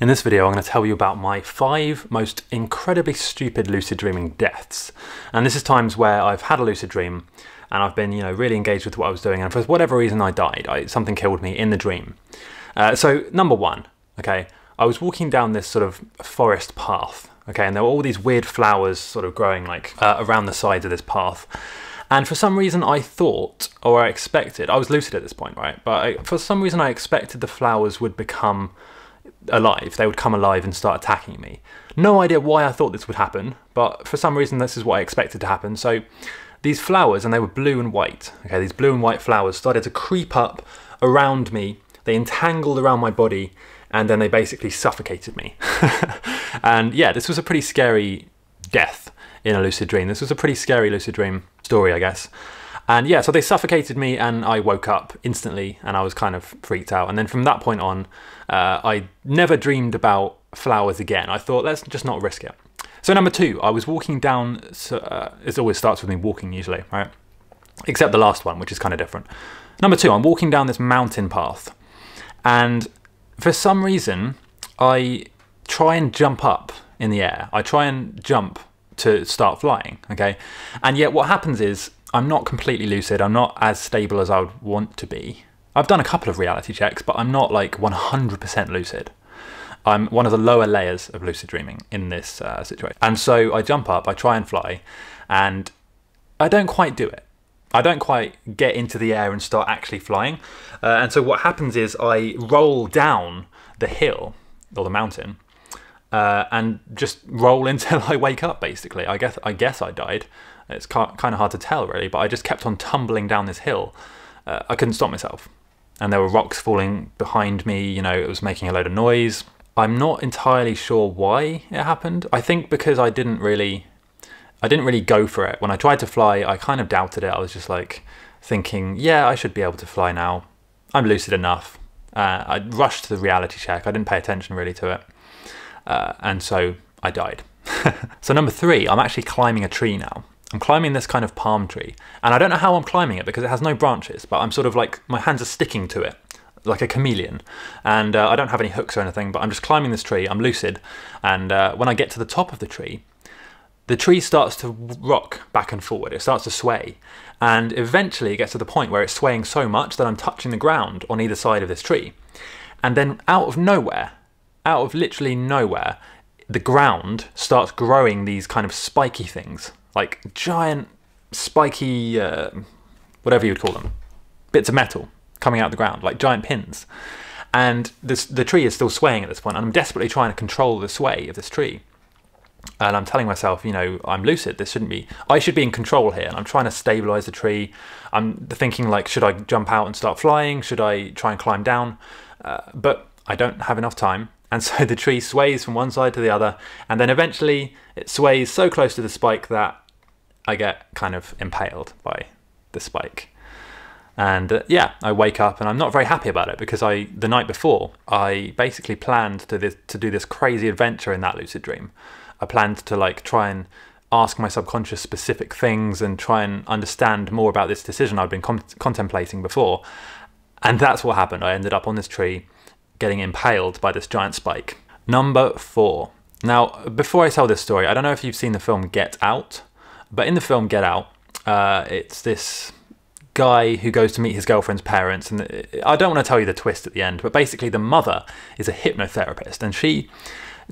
In this video, I'm going to tell you about my five most incredibly stupid lucid dreaming deaths. And this is times where I've had a lucid dream and I've been, you know, really engaged with what I was doing, and for whatever reason, I died. I, something killed me in the dream. Uh, so, number one, okay, I was walking down this sort of forest path, okay, and there were all these weird flowers sort of growing like uh, around the sides of this path. And for some reason, I thought, or I expected, I was lucid at this point, right? But I, for some reason, I expected the flowers would become alive. They would come alive and start attacking me. No idea why I thought this would happen, but for some reason this is what I expected to happen. So these flowers, and they were blue and white, okay, these blue and white flowers started to creep up around me. They entangled around my body, and then they basically suffocated me. and yeah, this was a pretty scary death in a lucid dream. This was a pretty scary lucid dream story, I guess. And yeah, so they suffocated me and I woke up instantly and I was kind of freaked out. And then from that point on, uh, I never dreamed about flowers again. I thought, let's just not risk it. So number two, I was walking down, uh, it always starts with me walking usually, right? Except the last one, which is kind of different. Number two, I'm walking down this mountain path. And for some reason, I try and jump up in the air. I try and jump to start flying, okay? And yet what happens is I'm not completely lucid. I'm not as stable as I would want to be. I've done a couple of reality checks, but I'm not like 100% lucid. I'm one of the lower layers of lucid dreaming in this uh, situation. And so I jump up, I try and fly, and I don't quite do it. I don't quite get into the air and start actually flying. Uh, and so what happens is I roll down the hill or the mountain uh, and just roll until I wake up. Basically, I guess I guess I died. It's kind of hard to tell really, but I just kept on tumbling down this hill. Uh, I couldn't stop myself, and there were rocks falling behind me. You know, it was making a load of noise. I'm not entirely sure why it happened. I think because I didn't really, I didn't really go for it. When I tried to fly, I kind of doubted it. I was just like thinking, yeah, I should be able to fly now. I'm lucid enough. Uh, I rushed to the reality check. I didn't pay attention really to it. Uh, and so I died. so number three, I'm actually climbing a tree now. I'm climbing this kind of palm tree, and I don't know how I'm climbing it because it has no branches, but I'm sort of like, my hands are sticking to it like a chameleon. And uh, I don't have any hooks or anything, but I'm just climbing this tree, I'm lucid, and uh, when I get to the top of the tree, the tree starts to rock back and forward, it starts to sway, and eventually it gets to the point where it's swaying so much that I'm touching the ground on either side of this tree. And then out of nowhere, out of literally nowhere, the ground starts growing these kind of spiky things, like giant spiky, uh, whatever you'd call them, bits of metal coming out of the ground, like giant pins. And this, the tree is still swaying at this point, and I'm desperately trying to control the sway of this tree. And I'm telling myself, you know, I'm lucid. This shouldn't be. I should be in control here. And I'm trying to stabilize the tree. I'm thinking like, should I jump out and start flying? Should I try and climb down? Uh, but I don't have enough time. And so the tree sways from one side to the other, and then eventually it sways so close to the spike that I get kind of impaled by the spike. And uh, yeah, I wake up and I'm not very happy about it because I the night before I basically planned to this, to do this crazy adventure in that lucid dream. I planned to like try and ask my subconscious specific things and try and understand more about this decision I'd been contemplating before. And that's what happened. I ended up on this tree getting impaled by this giant spike. Number four. Now, before I tell this story, I don't know if you've seen the film Get Out, but in the film Get Out, uh, it's this guy who goes to meet his girlfriend's parents, and I don't want to tell you the twist at the end, but basically the mother is a hypnotherapist, and she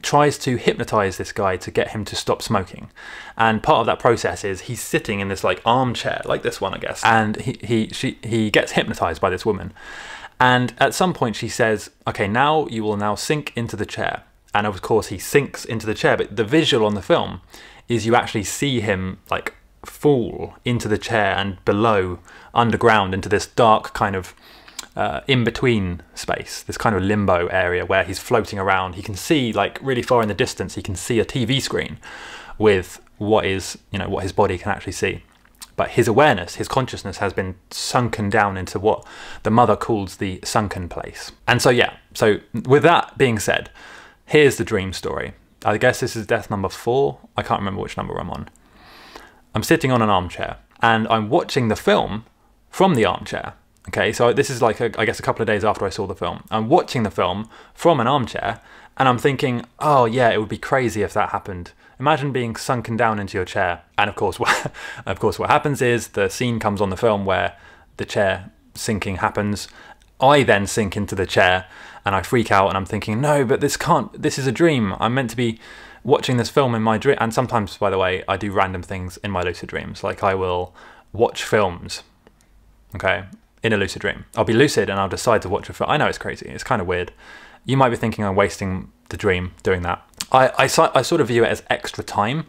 tries to hypnotize this guy to get him to stop smoking. And part of that process is he's sitting in this like armchair, like this one, I guess, and he he she he gets hypnotized by this woman, and at some point she says, okay, now you will now sink into the chair. And of course he sinks into the chair, but the visual on the film is you actually see him like fall into the chair and below underground into this dark kind of uh, in between space, this kind of limbo area where he's floating around. He can see like really far in the distance, he can see a TV screen with what is, you know, what his body can actually see but his awareness, his consciousness has been sunken down into what the mother calls the sunken place. And so, yeah, so with that being said, here's the dream story. I guess this is death number four. I can't remember which number I'm on. I'm sitting on an armchair and I'm watching the film from the armchair. Okay, so this is like, a, I guess, a couple of days after I saw the film. I'm watching the film from an armchair And I'm thinking, oh yeah, it would be crazy if that happened. Imagine being sunken down into your chair. And of course, of course, what happens is the scene comes on the film where the chair sinking happens. I then sink into the chair and I freak out and I'm thinking, no, but this can't, this is a dream. I'm meant to be watching this film in my dream. And sometimes, by the way, I do random things in my lucid dreams. Like I will watch films, okay, in a lucid dream. I'll be lucid and I'll decide to watch a film. I know it's crazy. It's kind of weird. You might be thinking I'm wasting the dream doing that. I, I, I sort of view it as extra time.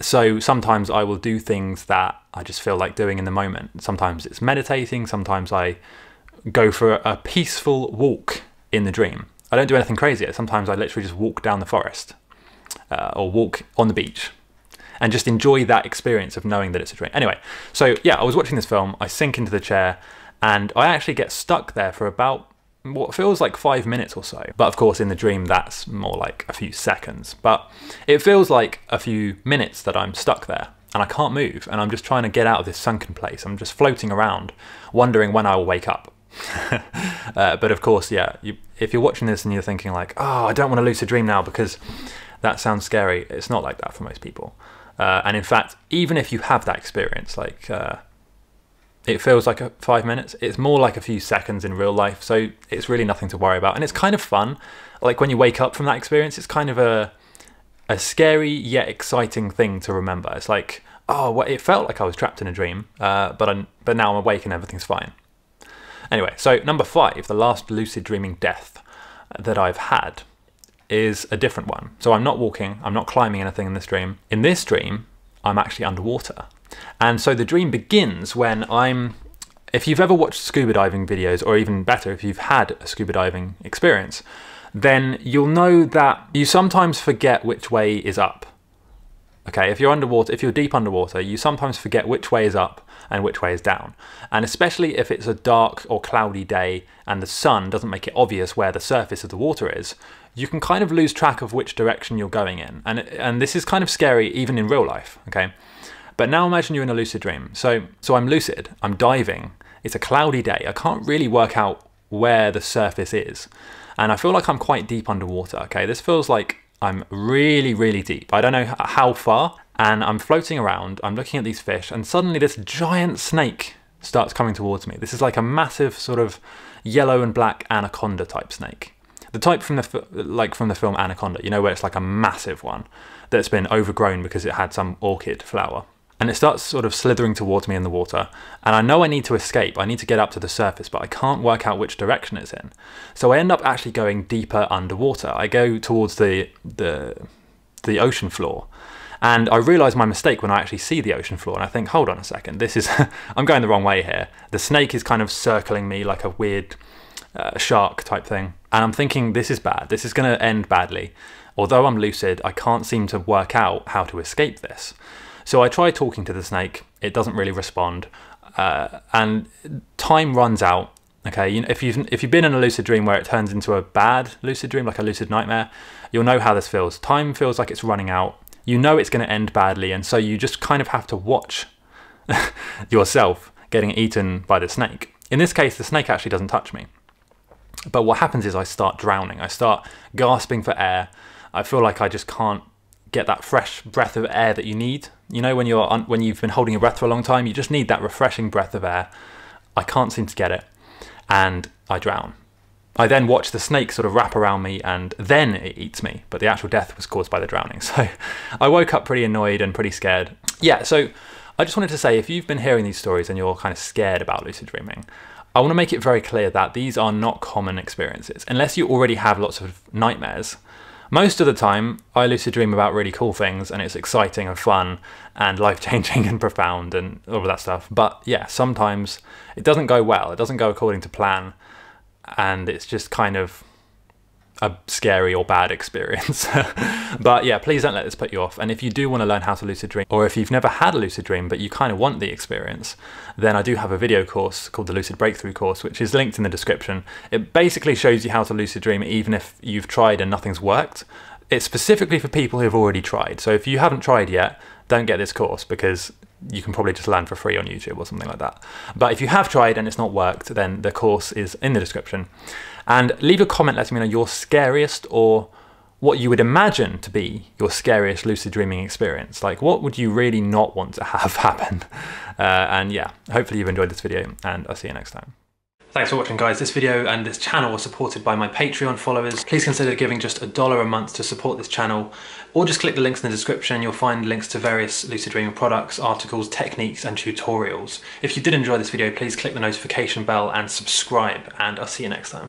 So sometimes I will do things that I just feel like doing in the moment. Sometimes it's meditating. Sometimes I go for a peaceful walk in the dream. I don't do anything crazy. Sometimes I literally just walk down the forest uh, or walk on the beach and just enjoy that experience of knowing that it's a dream. Anyway, so yeah, I was watching this film. I sink into the chair and I actually get stuck there for about what feels like five minutes or so. But of course, in the dream, that's more like a few seconds. But it feels like a few minutes that I'm stuck there and I can't move and I'm just trying to get out of this sunken place. I'm just floating around, wondering when I will wake up. uh, but of course, yeah, you, if you're watching this and you're thinking like, oh, I don't want to lucid dream now because that sounds scary, it's not like that for most people. Uh, and in fact, even if you have that experience, like uh, it feels like a five minutes. It's more like a few seconds in real life, so it's really nothing to worry about. And it's kind of fun. Like when you wake up from that experience, it's kind of a a scary yet exciting thing to remember. It's like, oh, well, it felt like I was trapped in a dream, uh, but I'm, but now I'm awake and everything's fine. Anyway, so number five, the last lucid dreaming death that I've had is a different one. So I'm not walking, I'm not climbing anything in this dream. In this dream, I'm actually underwater. And so the dream begins when I'm. If you've ever watched scuba diving videos, or even better, if you've had a scuba diving experience, then you'll know that you sometimes forget which way is up. Okay, if you're underwater, if you're deep underwater, you sometimes forget which way is up and which way is down. And especially if it's a dark or cloudy day and the sun doesn't make it obvious where the surface of the water is, you can kind of lose track of which direction you're going in. And, and this is kind of scary even in real life, okay? But now imagine you're in a lucid dream. So, so I'm lucid, I'm diving, it's a cloudy day, I can't really work out where the surface is. And I feel like I'm quite deep underwater, okay? This feels like I'm really, really deep. I don't know how far, and I'm floating around, I'm looking at these fish, and suddenly this giant snake starts coming towards me. This is like a massive sort of yellow and black anaconda type snake. The type from the like from the film Anaconda, you know where it's like a massive one that's been overgrown because it had some orchid flower and it starts sort of slithering towards me in the water. And I know I need to escape, I need to get up to the surface, but I can't work out which direction it's in. So I end up actually going deeper underwater. I go towards the the the ocean floor. And I realise my mistake when I actually see the ocean floor and I think, hold on a second, this is, I'm going the wrong way here. The snake is kind of circling me like a weird uh, shark type thing. And I'm thinking, this is bad, this is going to end badly. Although I'm lucid, I can't seem to work out how to escape this. So I try talking to the snake, it doesn't really respond, uh, and time runs out. Okay, you know, if you've if you've been in a lucid dream where it turns into a bad lucid dream, like a lucid nightmare, you'll know how this feels. Time feels like it's running out. You know it's going to end badly, and so you just kind of have to watch yourself getting eaten by the snake. In this case, the snake actually doesn't touch me. But what happens is I start drowning. I start gasping for air. I feel like I just can't get that fresh breath of air that you need. You know, when you're when you've been holding your breath for a long time, you just need that refreshing breath of air. I can't seem to get it, and I drown. I then watch the snake sort of wrap around me, and then it eats me. But the actual death was caused by the drowning. So I woke up pretty annoyed and pretty scared. Yeah. So I just wanted to say, if you've been hearing these stories and you're kind of scared about lucid dreaming, I want to make it very clear that these are not common experiences. Unless you already have lots of nightmares, most of the time, I lucid dream about really cool things and it's exciting and fun and life changing and profound and all of that stuff. But yeah, sometimes it doesn't go well, it doesn't go according to plan, and it's just kind of a scary or bad experience. but yeah, please don't let this put you off. And if you do want to learn how to lucid dream, or if you've never had a lucid dream but you kind of want the experience, then I do have a video course called the Lucid Breakthrough course, which is linked in the description. It basically shows you how to lucid dream even if you've tried and nothing's worked. It's specifically for people who've already tried. So if you haven't tried yet, don't get this course because you can probably just land for free on YouTube or something like that. But if you have tried and it's not worked, then the course is in the description. And leave a comment letting me know your scariest or what you would imagine to be your scariest lucid dreaming experience. Like, what would you really not want to have happen? Uh, and yeah, hopefully you've enjoyed this video, and I'll see you next time. Thanks for watching guys. This video and this channel are supported by my Patreon followers. Please consider giving just a dollar a month to support this channel or just click the links in the description. You'll find links to various lucid dreaming products, articles, techniques and tutorials. If you did enjoy this video, please click the notification bell and subscribe and I'll see you next time.